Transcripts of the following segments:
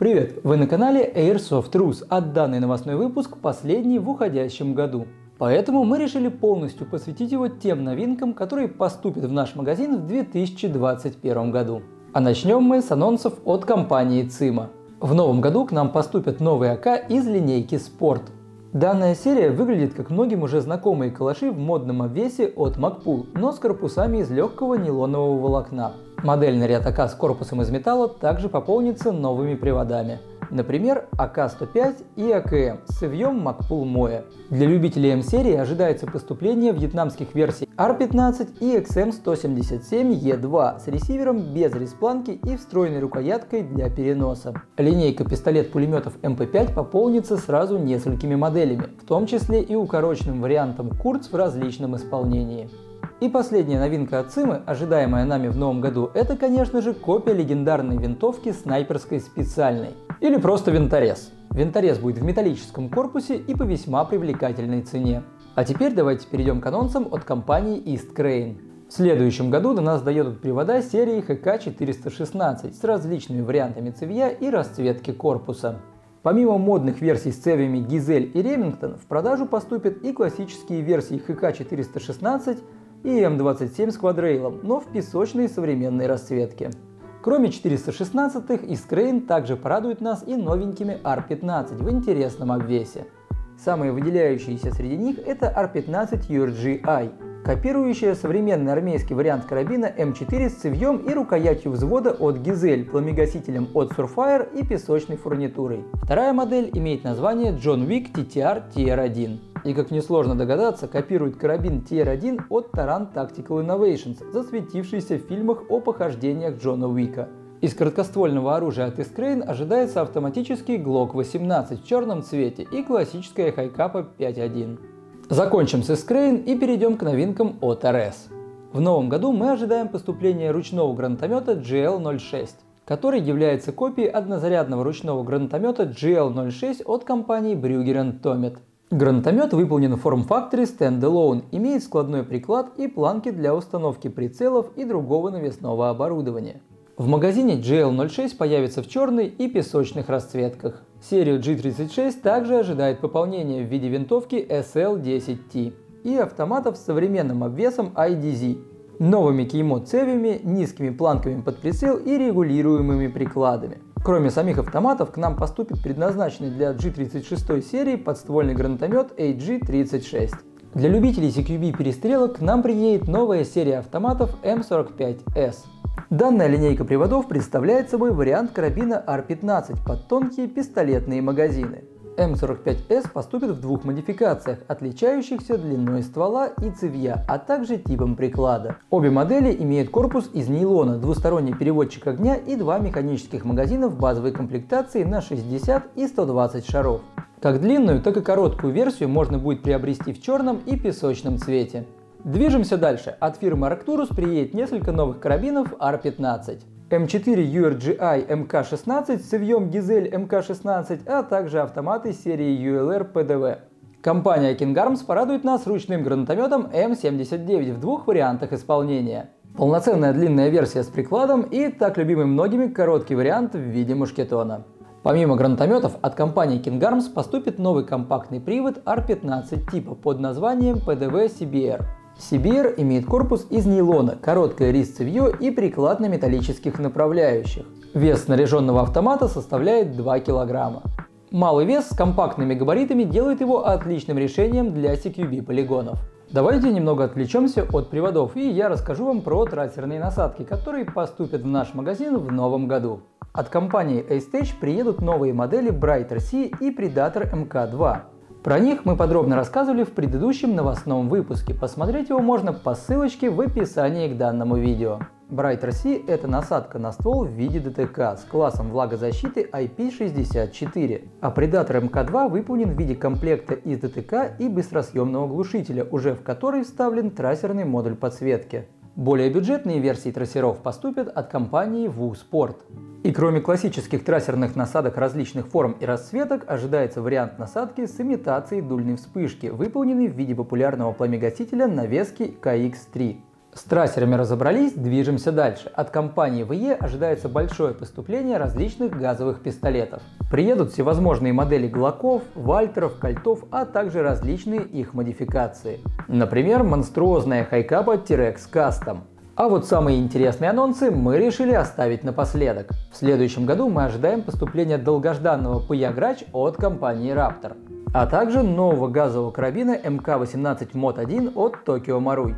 Привет! Вы на канале Airsoft Rus, а данный новостной выпуск последний в уходящем году. Поэтому мы решили полностью посвятить его тем новинкам, которые поступят в наш магазин в 2021 году. А начнем мы с анонсов от компании ЦИМА. В новом году к нам поступят новые АК из линейки Sport. Данная серия выглядит как многим уже знакомые калаши в модном обвесе от Макпул, но с корпусами из легкого нейлонового волокна. Модельный ряд АК с корпусом из металла также пополнится новыми приводами. Например, АК-105 и АКМ с цевьем Magpul MOE. Для любителей М-серии ожидается поступление вьетнамских версий AR15 и XM177E2 с ресивером без RIS-планки и встроенной рукояткой для переноса. Линейка пистолет-пулеметов MP5 пополнится сразу несколькими моделями, в том числе и укороченным вариантом Kurz в различном исполнении. И последняя новинка от Цимы, ожидаемая нами в новом году, это, конечно же, копия легендарной винтовки снайперской специальной. Или просто винторез. Винторез будет в металлическом корпусе и по весьма привлекательной цене. А теперь давайте перейдем к анонсам от компании East Crane. В следующем году до нас доедут привода серии HK416 с различными вариантами цевья и расцветки корпуса. Помимо модных версий с цевьями Гизель и Ремингтон, в продажу поступят и классические версии HK416 и М27 с квадрейлом, но в песочной современной расцветке. Кроме 416-х, Искрейн также порадует нас и новенькими R15 в интересном обвесе. Самые выделяющиеся среди них это R15 URG-I, копирующая современный армейский вариант карабина М4 с цевьем и рукоятью взвода от Гизель, пламегасителем от Surfire и песочной фурнитурой. Вторая модель имеет название John Wick TTR TR1 и, как несложно догадаться, копирует карабин TR-1 от Taran Tactical Innovations, засветившийся в фильмах о похождениях Джона Уика. Из короткоствольного оружия от Искрейн ожидается автоматический Glock 18 в черном цвете и классическая Хайкапа 5.1. Закончим с Искрейн и перейдем к новинкам от RS. В новом году мы ожидаем поступления ручного гранатомета GL-06, который является копией однозарядного ручного гранатомета GL-06 от компании Brugger Tomet. Гранатомет выполнен в форм-факторе Standalone, имеет складной приклад и планки для установки прицелов и другого навесного оборудования. В магазине GL06 появится в черной и песочных расцветках. Серию G36 также ожидает пополнение в виде винтовки SL10T и автоматов с современным обвесом IDZ, новыми кеймо-цевями, низкими планками под прицел и регулируемыми прикладами – Кроме самих автоматов, к нам поступит предназначенный для G36 серии подствольный гранатомет AG-36. Для любителей CQB перестрелок к нам приедет новая серия автоматов M45S. Данная линейка приводов представляет собой вариант карабина R15 под тонкие пистолетные магазины. М45С поступит в двух модификациях, отличающихся длиной ствола и цевья, а также типом приклада. Обе модели имеют корпус из нейлона, двусторонний переводчик огня и два механических магазина в базовой комплектации на 60 и 120 шаров. Как длинную, так и короткую версию можно будет приобрести в черном и песочном цвете. Движемся дальше. От фирмы Arcturus приедет несколько новых карабинов R15. М4 URGI МК-16 с цевьем Гизель МК-16, а также автоматы серии ULR PDV. Компания King Arms порадует нас ручным гранатометом М79 в двух вариантах исполнения. Полноценная длинная версия с прикладом и так любимый многими короткий вариант в виде мушкетона. Помимо гранатометов от компании King Arms поступит новый компактный привод R15 типа под названием PDV CBR. CBR имеет корпус из нейлона, короткое рис-цевье и приклад на металлических направляющих. Вес снаряженного автомата составляет 2 кг. Малый вес с компактными габаритами делает его отличным решением для CQB полигонов. Давайте немного отвлечемся от приводов и я расскажу вам про трассерные насадки, которые поступят в наш магазин в новом году. От компании A-Stage приедут новые модели Brighter C и Predator MK2. Про них мы подробно рассказывали в предыдущем новостном выпуске, посмотреть его можно по ссылочке в описании к данному видео. Brighter C – это насадка на ствол в виде ДТК с классом влагозащиты IP64, а Predator MK2 выполнен в виде комплекта из ДТК и быстросъемного глушителя, уже в который вставлен трассерный модуль подсветки. Более бюджетные версии трассеров поступят от компании VU Sport. И кроме классических трассерных насадок различных форм и расцветок, ожидается вариант насадки с имитацией дульной вспышки, выполненный в виде популярного пламегасителя навески KX3. С трассерами разобрались, движемся дальше. От компании VE ожидается большое поступление различных газовых пистолетов. Приедут всевозможные модели Глоков, Вальтеров, Кольтов, а также различные их модификации. Например, монструозная хайкапа T-Rex Custom. А вот самые интересные анонсы мы решили оставить напоследок. В следующем году мы ожидаем поступления долгожданного ПЯ-грач от компании Raptor, а также нового газового карабина МК-18 МОД-1 от Tokyo Marui.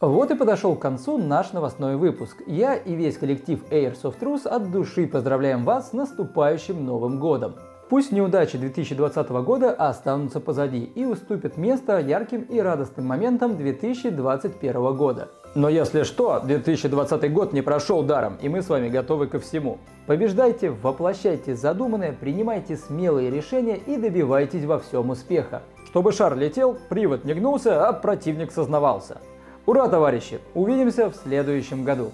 Вот и подошел к концу наш новостной выпуск. Я и весь коллектив Airsoft Rus от души поздравляем вас с наступающим Новым Годом. Пусть неудачи 2020 года останутся позади и уступят место ярким и радостным моментам 2021 года. Но если что, 2020 год не прошел даром, и мы с вами готовы ко всему. Побеждайте, воплощайте задуманное, принимайте смелые решения и добивайтесь во всем успеха. Чтобы шар летел, привод не гнулся, а противник сознавался. Ура, товарищи! Увидимся в следующем году!